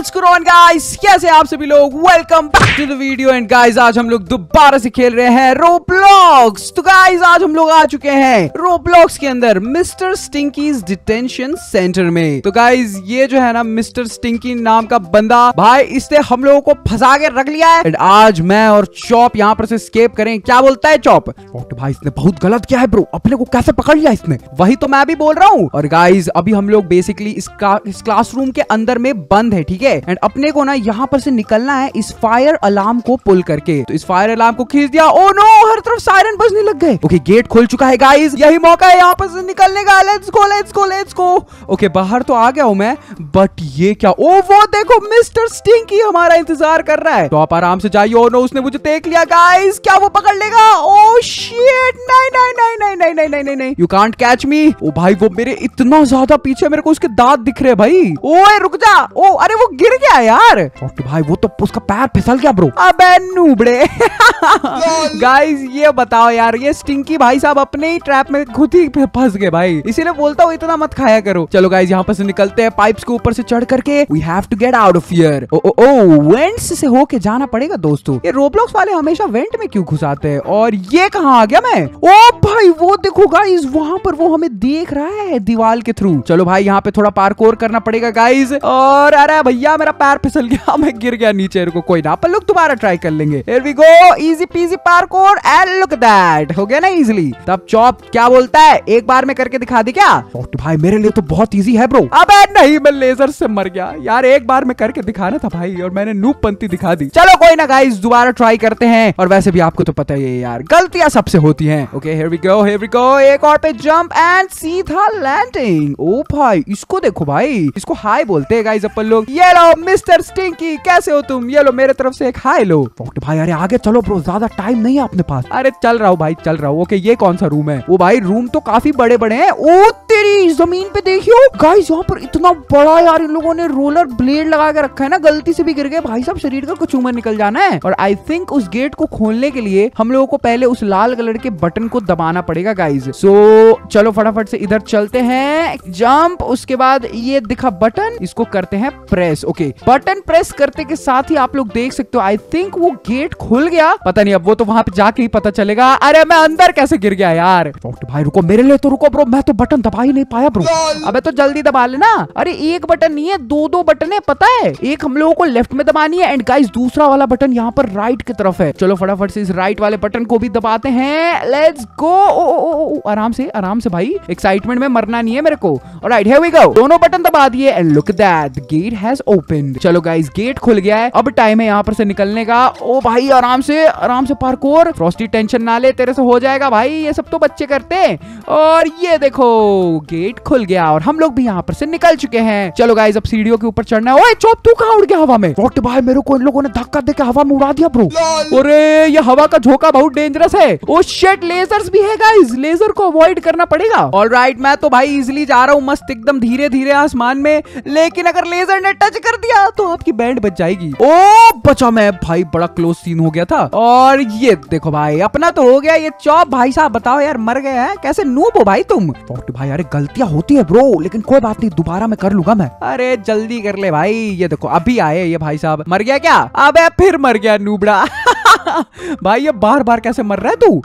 What's going on guys कैसे आप सभी लोग? Welcome back to the video and guys आज हम लोग दोबारा से खेल रहे हैं रोब्लॉक्स तो गाइस आज हम लोग आ चुके हैं रोब्लॉक्स के अंदर मिस्टर स्टिंकीज डिटेंशन सेंटर में। तो गाइस ये जो है ना मिस्टर स्टिंकी नाम का बंदा, भाई, इसने हम लोगों को फंसा के रख लिया है। एंड आज मैं और चॉप यहाँ पर से स्केप करें। क्या बोलता है चॉप तो भाई, इसने बहुत गलत किया है ब्रो अपने को कैसे पकड़ लिया इसने? वही तो मैं भी बोल रहा हूँ। और गाइज़ अभी हम लोग बेसिकली इस क्लासरूम के अंदर में बंद है, ठीक है? एंड अपने को ना यहाँ पर से निकलना है इस फायर अलार्म को पुल करके। तो इस फायर अलार्म को खींच दिया। ओ नो हर तरफ़ सायरन बजने लग गए। ओके गेट खुल चुका है गाइस यही मौका है यहाँ पर से निकलने का। Let's go let's go let's go okay बाहर तो आ गया हूँ मैं। बट ये क्या? ओ वो देखो मिस्टर स्टिंकी हमारा इंतज़ार कर रहा है। तो आप आराम से जाइए। ओ नो उसने मुझे देख लिया गाइस क्या वो पकड़ लेगा? ओ शिट नहीं नहीं नहीं नहीं नहीं नहीं नहीं नहीं नहीं। यू कांट कैच मी ओ भाई, वो मेरे इतना ज़्यादा पीछे मेरे को उसके दांत दिख रहे भाई। ओए रुक जा। ओ अरे वो गिर गया यार। तो भाई वो तो उसका पैर फिसल गया ब्रो अबे नूबड़े। गाइस ये बताओ यार ये स्टिंकी भाई साहब अपने ही ट्रैप में खुद ही फंस गए भाई। इसीलिए बोलता हूँ इतना मत खाया करो। चलो गाइस यहाँ पर से निकलते हैं पाइप्स के ऊपर से चढ़ करके। We have to get out of here ओ ओ ओ वेंट्स से होके जाना पड़ेगा दोस्तों। ये रोब्लॉक्स वाले हमेशा वेंट में क्यों घुसाते हैं? और ये कहाँ आ गया मैं? ओ भाई वो देखो गाइस वहाँ पर वो हमें देख रहा है दीवार के थ्रू चलो भाई यहाँ पे थोड़ा पार्कोर करना पड़ेगा गाइस और अरे भैया मेरा पैर फिसल गया। मैं गिर गया नीचे को कोई ना। अपन लोग दोबारा ट्राई कर लेंगे। Here we go easy peasy parkour and look that हो गया ना इजीली तब चॉप, क्या बोलता है? एक बार में करके दिखा दी क्या? तो भाई, मेरे लिए तो बहुत इजी है ब्रो अबे, नहीं, मैं लेजर से मर गया। यार, एक बार में करके दिखाना था भाई, और मैंने नूप पंती दिखा दी। चलो, कोई ना गाइस दोबारा ट्राई करते हैं। और वैसे भी आपको तो पता ही है, यार, गलतियाँ सबसे होती हैं। Okay here we go here we go एक और पे जंप एंड सीधा लैंडिंग ओ भाई, इसको देखो भाई। इसको हाई बोलते हैं गाइस अपन लोग। ये लो मिस्टर स्टिंकी कैसे हो तुम? ये लो मेरे तरफ़ से एक हाई लो। भाई अरे आगे चलो ब्रो ज़्यादा टाइम नहीं है अपने पास। अरे चल रहा हूँ भाई चल रहा हूँ। ओके ये कौन सा रूम है? वो भाई रूम तो काफ़ी बड़े बड़े हैं। ओ तेरी ज़मीन पे देखियो। गाइस यहाँ पर इतना बड़ा यार इन लोगों ने रोलर ब्लेड लगा के रखा है ना गलती से भी गिर गए। भाई साहब शरीर का कुछ उम्र निकल जाना है। और आई थिंक उस गेट को खोलने के लिए हम लोगों को पहले उस लाल कलर के बटन को दबाना पड़ेगा गाइज़ सो चलो फटाफट से इधर चलते हैं जंप उसके बाद ये दिखा बटन इसको करते हैं प्रेस ओके बटन प्रेस करते के साथ ही आप लोग देख सकते हो आई थिंक वो गेट खुल गया। पता नहीं अब वो तो वहाँ पे जाके ही पता चलेगा। अरे मैं अंदर कैसे गिर गया यार? भाई, रुको, मेरे लिए तो रुको ब्रो मैं तो बटन दबा ही नहीं पाया ब्रो अबे तो जल्दी दबा लेना। अरे एक बटन नहीं है दो दो बटन है, पता है? एक हम लोगों को लेफ़्ट में दबानी है एंड गाइस दूसरा वाला बटन यहाँ पर राइट की तरफ़ है। चलो फटाफट से इस राइट वाले बटन को भी दबाते हैं। लेट्स गो आराम से आराम से भाई। एक्साइटमेंट में मरना नहीं है मेरे को। राइट है गो दोनों बटन दबा दिए and look that gate has open चलो गाइस गेट खुल गया है। अब टाइम है यहाँ पर से निकलने का। ओ भाई आराम से आराम से पार्कोर फ्रॉस्टी टेंशन ना ले तेरे से हो जाएगा भाई। ये सब तो बच्चे करते हैं। और ये देखो गेट खुल गया और हम लोग भी यहाँ पर से निकल चुके हैं। चलो गाइस अब सीढ़ियों के ऊपर चढ़ना है। ओए चौप तू कहाँ उड़ गया हवा में? भाई मेरे को इन लोगों ने धक्का देकर हवा में उड़ा दिया ब्रो अरे ये हवा का झोंका बहुत डेंजरस है। ओ शेट लेजर्स भी है गाइस लेजर को अवॉइड करना पड़ेगा। ऑल राइट मैं तो भाई इजिली जा रहा हूँ। मस्त एकदम धीरे धीरे आसमान में। लेकिन अगर लेजर ने टच कर दिया तो आपकी बैंड बच जाएगी। ओ, बचा मैं। भाई, बड़ा क्लोज सीन हो गया था। और ये देखो भाई, अपना तो हो गया ये चौप। भाई साहब, बताओ यार, मर गए हैं? कैसे नूब हो भाई तुम? भाई, अरे गलतियाँ होती है ब्रो लेकिन कोई बात नहीं, दोबारा मैं कर लूँगा मैं। अरे, जल्दी कर ले भाई। ये देखो, अभी आए ये भाई साहब। मर गया क्या? अबे, फिर मर गया नूबड़ा। भाई ये बार बार कैसे मर रहा है तू?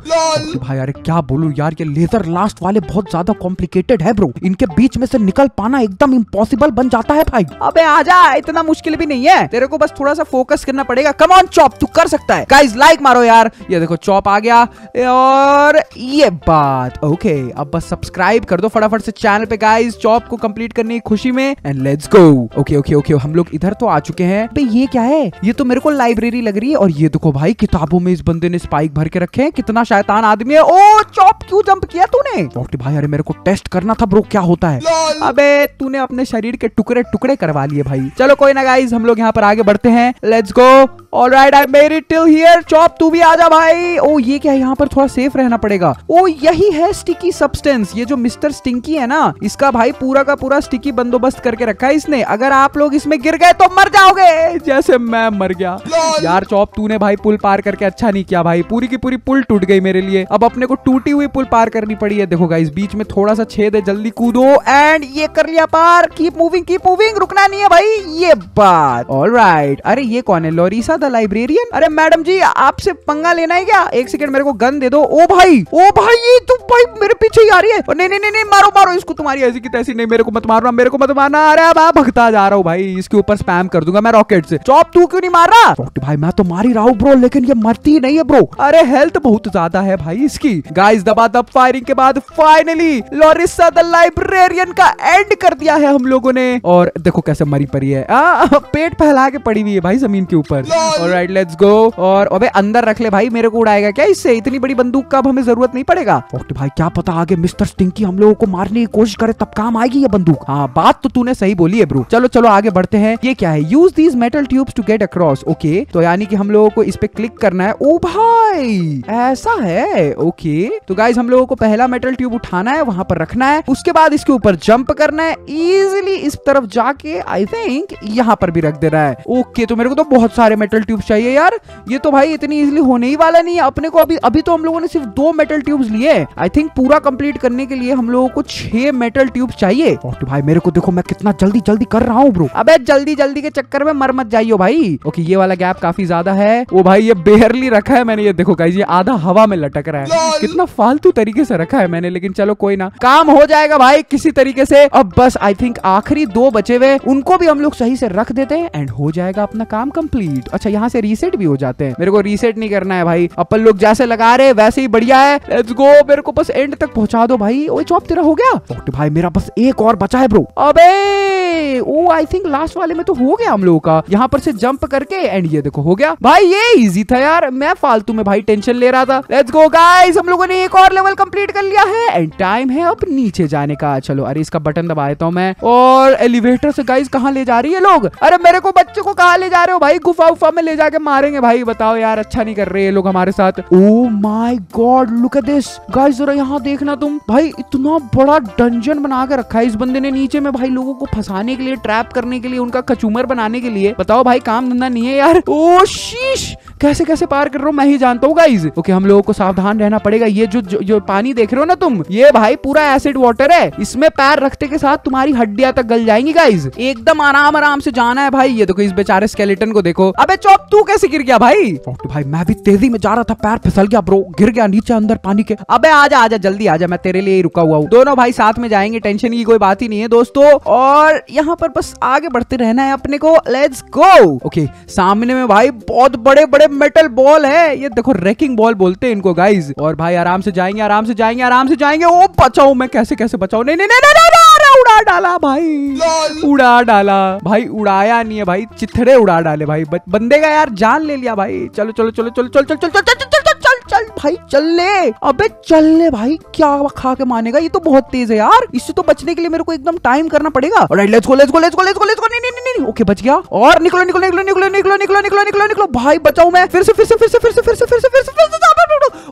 भाई यार क्या बोलू यार ये लेजर लास्ट वाले बहुत ज़्यादा कॉम्प्लिकेटेड है ब्रो इनके बीच में से निकल पाना एकदम इम्पॉसिबल बन जाता है भाई. अबे आजा इतना मुश्किल भी नहीं है. तेरे को बस थोड़ा सा फोकस करना पड़ेगा. कम ऑन चॉप तू कर सकता है. गाइस लाइक मारो यार. ये देखो चॉप आ गया. और ये बात ओके अब बस सब्सक्राइब कर दो फटाफट से चैनल पे गाइस चॉप को कंप्लीट करने की खुशी में. And let's go okay okay okay हम लोग इधर तो आ चुके हैं. ये क्या है? ये तो मेरे को लाइब्रेरी लग रही है और ये देखो भाई किताबों में इस बंदे ने स्पाइक भर के रखे हैं? कितना शैतान आदमी है? ओ चॉप क्यों जंप किया तूने? डॉक्टर भाई अरे मेरे को टेस्ट करना था ब्रो क्या होता है? अबे तूने अपने शरीर के टुकड़े टुकड़े करवा लिए भाई। चलो कोई ना गाइस हम लोग यहाँ पर आगे बढ़ते हैं। Let's go all right I it till here chop तू भी आजा भाई। ओ ये क्या है? यहाँ पर थोड़ा सेफ़ रहना पड़ेगा। ओ यही है स्टिकी सब्सटेंस ये जो मिस्टर स्टिंकी है ना इसका भाई पूरा का पूरा स्टिकी बंदोबस्त करके रखा है इसने। अगर आप लोग इसमें गिर गए तो मर जाओगे। जैसे मैं मर गया। यार चॉप तूने भाई पुल पार करके अच्छा नहीं किया भाई। पूरी की पूरी पुल टूट गई मेरे लिए। अब अपने को टूटी हुई पुल पार करनी पड़ी है। देखो गाइस बीच में थोड़ा सा छेद है, जल्दी कूदो। एंड ये कर लिया पार। कीप मूविंग कीप मूविंग रुकना नहीं है भाई। ये बात। ऑल राइट अरे ये कौन है? लोरिसा द लाइब्रेरियन अरे मैडम जी, आपसे पंगा लेना है क्या? एक सेकंड मेरे को गन दे दो। ओ भाई ओ भाई, ये तो भाई मेरे पीछे ही आ रही है। नहीं नहीं नहीं मारो मारो। इसको तुम्हारी ऐसी की तैसी नहीं। मेरे को मत मारना, मेरे को मत मारना। अरे मैं भगता जा रहा हूँ भाई। इसके ऊपर स्पैम कर दूँगा मैं रॉकेट से। चॉप तू क्यों नहीं मार रहा? भाई, मैं तो मार ही रहा हूँ ब्रो लेकिन ये मरती नहीं है ब्रो अरे हेल्थ बहुत ज़्यादा है भाई इसकी। गाइस दबा दब फायरिंग के बाद फाइनली लोरिसा द लाइब्रेरियन का एंड कर दिया है हम लोगों ने। और देखो कैसे मरी पड़ी है। आ, पेट फैला के पड़ी हुई है भाई ज़मीन के ऊपर। राइट लेट्स गो और अबे अंदर रख ले भाई मेरे को उड़ाएगा क्या इससे? इतनी बड़ी बंदूक का अब हमें ज़रूरत नहीं पड़ेगा। ओके भाई क्या पता आगे मिस्टर स्टिंकी हम लोगों को मारने की कोशिश करे तब काम आएगी ये बंदूक। हाँ बात तो तूने सही बोली है ब्रो चलो चलो आगे बढ़ते हैं। ये क्या है? Use these metal tubes to get across okay तो यानी कि हम लोगों को इस पे क्लिक करना है। ओ भाई, ऐसा है? ओके तो गाइज़ हम लोगों को पहला मेटल ट्यूब उठाना है, वहाँ पर रखना है। उसके बाद इसके ऊपर जंप करना है। इजिली इस तरफ़ जाके आई थिंक यहाँ पर भी रख देना है। ओके तो मेरे को तो बहुत सारे मेटल ट्यूब चाहिए यार। ये तो भाई इतनी इजिली होने ही वाला नहीं है। अपने को अभी अभी तो हम लोगों ने सिर्फ़ दो मेटल ट्यूब लिए आई थिंक पूरा कंप्लीट करने के लिए हम लोगों को छह मेटल ट्यूब चाहिए। और तो भाई, मेरे को देखो, मैं कितना जल्दी जल्दी कर रहा हूँ ब्रो अबे, जल्दी जल्दी के चक्कर में मर मत जाइयो भाई। ओके ये वाला गैप काफ़ी ज़्यादा है। वो भाई, ये बेहरली रखा है मैंने ये देखो गाइस ये आधा हवा में लटक रहा है। कितना फालतू तरीके से रखा है मैंने लेकिन चलो कोई ना। काम हो जाएगा भाई किसी तरीके से। अब बस आई थिंक आखिरी दो बचे हुए उनको भी हम लोग सही से रख देते हैं एंड हो जाएगा अपना काम कंप्लीट अच्छा यहाँ से रीसेट भी हो जाते हैं। मेरे को रीसेट नहीं करना है भाई। अपन लोग जैसे लगा रहे वैसे ही बढ़िया है। लेट्स गो मेरे को बस एंड तक पहुँचा दो भाई। ओए चॉप तेरा हो गया? भाई मेरा बस एक और बचा है ब्रो अबे! ओ आई थिंक लास्ट वाले में तो हो गया हम लोगों का। यहाँ पर से जंप करके एंड ये देखो, हो गया। भाई, ये इजी था यार। मैं फालतू में भाई टेंशन ले रहा था। लेट्स गो गाइस हम लोगों ने एक और लेवल कंप्लीट कर लिया है एंड टाइम है अब नीचे जाने का। चलो, अरे इसका बटन दबा देता हूँ मैं। और एलिवेटर से गाइस कहाँ ले जा रही है लोग? अरे मेरे को बच्चे को कहाँ ले जा रहे हो भाई? गुफा उफा में ले जाके मारेंगे भाई। बताओ यार अच्छा नहीं कर रहे ये लोग हमारे साथ। ओ my god look at this guys जरा यहाँ देखना तुम। भाई, इतना बड़ा डंजन बना के रखा है इस बंदे ने नीचे में। भाई, लोगों को फंसाने के लिए ट्रैप करने के लिए उनका कचूमर बनाने के लिए। बताओ भाई काम धंधा नहीं है यार। ओ शीश! कैसे कैसे पार कर रहा हूँ? मैं ही जानता हूँ गाइज़ ओके हम लोगों को सावधान रहना पड़ेगा। ये जो, जो जो पानी देख रहे हो ना तुम ये भाई पूरा एसिड वाटर है। इसमें पैर रखते के साथ तुम्हारी हड्डियाँ तक गल जाएँगी गाइज़ एकदम आराम आराम से जाना है भाई। ये देखो इस बेचारे स्केलेटन को देखो। अबे चौप तू कैसे गिर गया भाई? ओके भाई मैं भी तेज़ी में जा रहा था। पैर फिसल गया ब्रो गिर गया नीचे अंदर पानी के। अबे आजा आजा जल्दी आजा। मैं तेरे लिए रुका हुआ हूँ। दोनों भाई साथ में जाएँगे टेंशन की कोई बात ही नहीं है दोस्तों। और यहाँ पर बस आगे बढ़ते रहना है अपने को लेट्स गो ओके सामने में भाई बहुत बड़े बड़े मेटल बॉल है ये देखो रेकिंग बॉल बोलते हैं इनको गाइज़ और भाई आराम से जाएँगे आराम से जाएँगे आराम से जाएँगे ओ बचाओ मैं कैसे कैसे बचाऊ नहीं नहीं नहीं नहीं उड़ा डाला भाई उड़ा डाला भाई उड़ाया नहीं है भाई चिथड़े उड़ा डाले भाई बंदे का यार जान ले लिया भाई चल चल चल चल चल चल चल चल भाई चल ले अबे चल ले भाई क्या खा के मानेगा ये तो बहुत तेज है यार इससे तो बचने के लिए मेरे को एकदम टाइम करना पड़ेगा लेट्स लेट्स गो गो गो गो नहीं नहीं नहीं ओके बच गया और निकलो निकलो निकलो निकलो निकलो निकलो निकलो निकलो निकलो भाई बचाओ मैं फिर से फिर से फिर से फिर से फिर से फिर से फिर से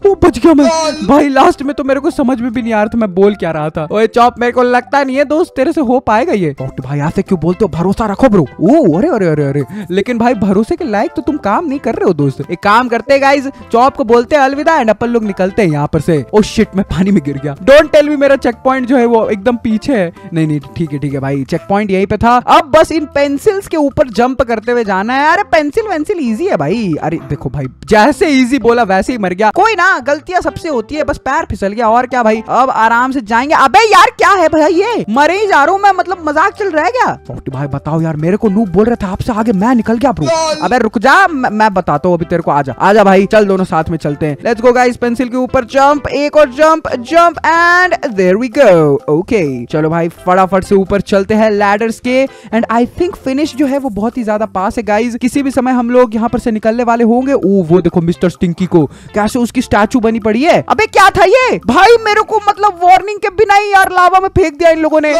ओ बच गया मैं। भाई लास्ट में तो मेरे को समझ में भी नहीं आ रहा था मैं बोल क्या रहा था। ओए चॉप मेरे को लगता नहीं है दोस्त तेरे से हो पाएगा ये। डॉक्टर भाई ऐसे क्यों बोलते हो? भरोसा रखो ब्रो ओ अरे अरे अरे अरे। लेकिन भाई भरोसे के लायक तो तुम काम नहीं कर रहे हो दोस्त। एक काम करते गाइज़ चॉप को बोलते हैं अलविदा एंड अपन लोग निकलते हैं यहाँ पर से। ओ शिट मैं पानी में गिर गया। डोंट टेल मी मेरा चेक पॉइंट जो है वो एकदम पीछे है। नहीं नहीं ठीक है ठीक है भाई चेक पॉइंट यही पे था। अब बस इन पेंसिल्स के ऊपर जंप करते हुए जाना है। अरे पेंसिल वेंसिल इजी है भाई। अरे देखो भाई जैसे इजी बोला वैसे ही मर गया। कोई ना गलतियाँ सबसे होती है बस पैर फिसल गया और क्या भाई? अब आराम से जाएँगे। अबे यार क्या है भाई ये? मरे ही जा रहा हूँ मैं मतलब मज़ाक चल रहा है क्या? भाई बताओ यार मेरे को नूब बोल रहे थे आपसे आगे मैं निकल गया ब्रो अबे रुक जा मैं बताता हूँ अभी तेरे को आजा आजा भाई चल दोनों साथ में चलते हैं। लेट्स गो गाइस पेंसिल के ऊपर जंप एक और jump jump and there we go okay चलो भाई फटाफट से ऊपर चलते हैं लैडर्स के। एंड आई थिंक फिनिश जो है वो बहुत ही ज़्यादा पास है गाइज़ किसी भी समय हम लोग यहाँ पर से निकलने वाले होंगे। ओ वो देखो मिस्टर स्टिंकी को। कैसे उसकी स्टैचू बनी पड़ी है। अबे क्या था ये? भाई मेरे को मतलब वार्निंग के बिना ही यार लावा में फेंक दिया इन लोगों ने।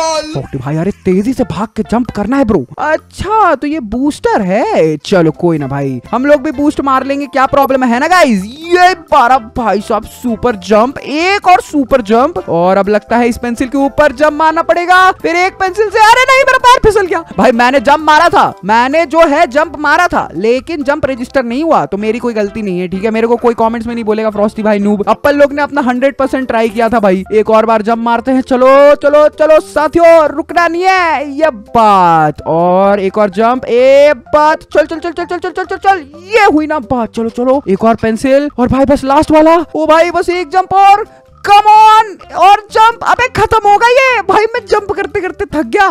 भाई अरे तेज़ी से भाग के जंप करना है ब्रो अच्छा तो ये बूस्टर है? चलो कोई ना भाई। हम लोग भी बूस्ट मार लेंगे क्या प्रॉब्लम है ना गाइज़ ये बारह भाई साहब सुपर जंप एक और सुपर जंप और अब लगता है इस पेंसिल के ऊपर जंप मारना पड़ेगा। फिर एक पेंसिल से अरे नहीं मेरा पैर फिसल गया। भाई मैंने जंप मारा था। मैंने जो है जंप मारा था लेकिन जंप रजिस्टर नहीं हुआ तो मेरी कोई गलती नहीं है ठीक है? मेरे को कोई कमेंट्स में नहीं बोलेगा। फ्रॉस्टी भाई नूब अपन लोग ने अपना हंड्रेड परसेंट ट्राई किया था भाई। एक और बार जम मारते हैं। चलो चलो चलो, साथियों, रुकना नहीं है। ये बात, और एक और जंप। ए बात, चल चल चल चल चल चल चल चल चल ये हुई ना बात। चलो चलो, एक और पेंसिल और भाई बस लास्ट वाला। ओ भाई, बस एक जम्प और। कम ऑन और जंप अबे खत्म हो गया ये। भाई मैं जंप करते करते थक गया।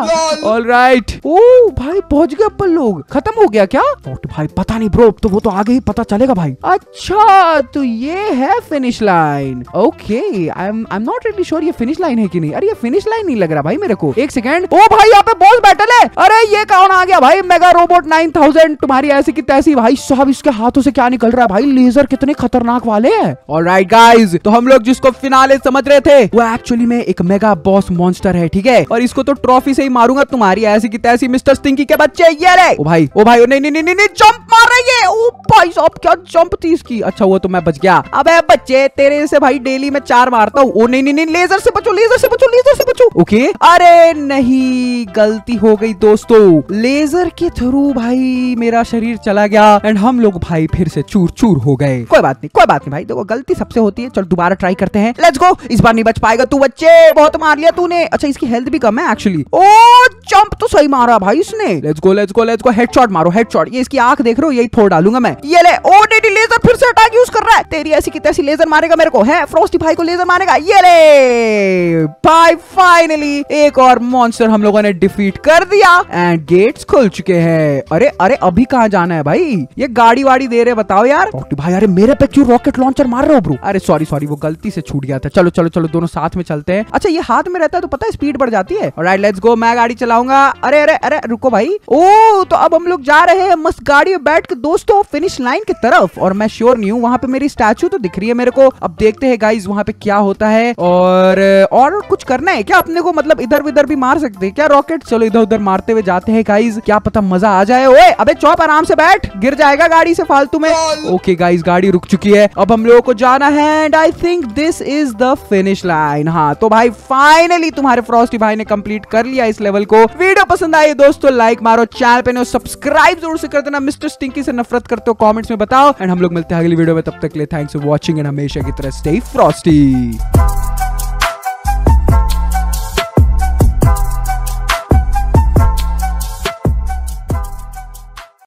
ऑल राइट ओ भाई पहुँच गए अपन लोग। खत्म हो गया क्या? ओट भाई पता नहीं ब्रो तो वो तो आगे ही पता चलेगा भाई। अच्छा तो ये है finish line okay I am I am not really sure ये फिनिश लाइन है कि नहीं। अरे ये फिनिश लाइन नहीं लग रहा भाई मेरे को। एक सेकंड ओ भाई यहाँ पे बॉस बैटल है। अरे ये कौन आ गया भाई? मेगा रोबोट नाइन थाउज़ेंड तुम्हारी ऐसी की तैसी। भाई साहब इसके हाथों से क्या निकल रहा है? भाई लेजर कितने खतरनाक वाले हैं। ऑल राइट गाइज़ तो हम लोग जिसको फिनाल वाले समझ रहे थे। वो एक्चुअली में एक मेगा बॉस मॉन्स्टर है, ठीक है? और इसको तो ट्रॉफी से ही मारूँगा। तुम्हारी ऐसी की तैसी मिस्टर स्टिंकी के बच्चे, ये रे! ओ भाई ओ भाई नहीं नहीं नहीं नहीं जंप मार रही है! ओ भाई साहब, क्या जंप थी इसकी? अच्छा वो तो मैं बच गया। अबे बच्चे, तेरे से भाई डेली में चार मारता हूँ। ओ नहीं नहीं नहीं लेजर से बचो लेजर से बचो लेजर से बचो। ओके? अरे नहीं, गलती हो गई दोस्तों। लेजर के थ्रू भाई मेरा शरीर चला गया एंड हम लोग भाई फिर से चूर चूर हो गए। कोई बात नहीं, कोई बात नहीं भाई। देखो, गलती सबसे होती है। चल, दोबारा ट्राई करते हैं। लेट्स गो इस बार नहीं बच पाएगा तू बच्चे। बहुत मार लिया तूने। अच्छा इसकी हेल्थ भी कम है एक्चुअली ओ जंप तो सही मारा भाई इसने let's go let's go let's go headshot मारो हेडशॉट ये इसकी आँख देख रहे हो? यही फोड़ डालूँगा मैं। ये ले, ओ डेडी लेजर फिर से अटैक यूज़ कर रहा है। तेरी ऐसी की तैसी लेजर मारेगा मेरे को, है? फ्रोस्टी भाई को लेजर मारेगा। ये ले! भाई फाइनली एक और मॉन्स्टर हम लोगों ने डिफीट कर दिया। एंड गेट्स खुल चुके हैं। अरे अरे, अभी कहाँ जाना है भाई? ये गाड़ी वाड़ी दे रहे बताओ यार। भाई, अरे मेरे पे क्यों रॉकेट लॉन्चर मार रहे हो ब्रो अरे सॉरी सॉरी वो गलती से छूट गया था चलो चलो चलो दोनों साथ में चलते हैं। अच्छा ये हाथ में रहता है तो पता है स्पीड बढ़ जाती है? राइट लेट्स गो मैं गाड़ी चलाऊँगा। अरे अरे अरे रुको भाई। ओ तो अब हम लोग जा रहे हैं मस्त गाड़ी में बैठ के दोस्तों फिनिश लाइन की तरफ़। और मैं श्योर नहीं हूँ वहाँ पे मेरी स्टैचू तो दिख रही है मेरे को। अब देखते हैं गाइज़ वहाँ पे क्या होता है। और और कुछ करना है क्या अपने को? मतलब इधर उधर भी मार सकते हैं क्या रॉकेट चलो इधर उधर मारते हुए जाते हैं गाइज़ क्या पता मज़ा आ जाए। ओए अबे चौप आराम से बैठ। गिर जाएगा गाड़ी से फालतू में। ओके गाइज़ गाड़ी रुक चुकी है। अब हम लोगों को जाना है and I think this is the finish line हाँ तो भाई फाइनली तुम्हारे फ्रॉस्टी भाई ने कंप्लीट कर लिया इस लेवल को। वीडियो पसंद आई दोस्तों लाइक मारो चैनल पे सब्सक्राइब ज़रूर से कर देना। मिस्टर स्टिंकी से नफरत करते हो कॉमेंट्स में बताओ। एंड हम लोग मिलते हैं अगली वीडियो में, तब तक ले थैंक्स फॉर वॉचिंग एंड हमेशा की तरह स्टे फ्रॉस्टी